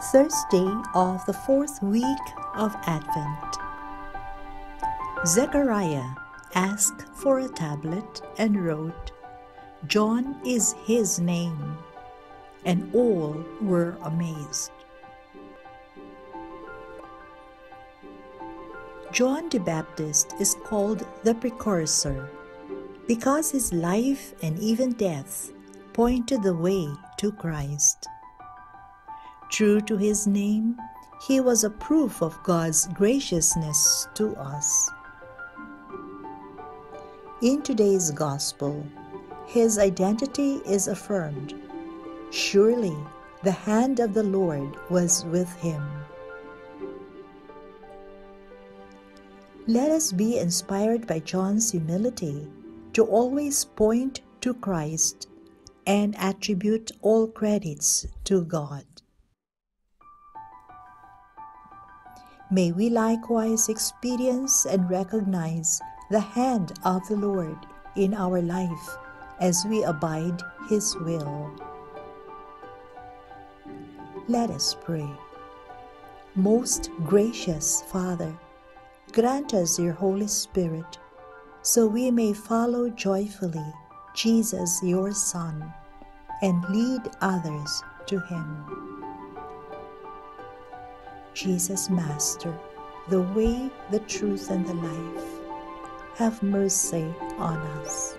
Thursday of the fourth week of Advent. Zechariah asked for a tablet and wrote, John is his name, and all were amazed. John the Baptist is called the precursor because his life and even death pointed the way to Christ. True to his name, he was a proof of God's graciousness to us. In today's Gospel, his identity is affirmed. Surely the hand of the Lord was with him. Let us be inspired by John's humility to always point to Christ and attribute all credits to God. May we likewise experience and recognize the hand of the Lord in our life as we abide His will. Let us pray. Most gracious Father, grant us your Holy Spirit so we may follow joyfully Jesus, your Son, and lead others to Him. Jesus, Master, the way, the truth, and the life, have mercy on us.